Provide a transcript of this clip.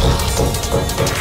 Mm-hmm.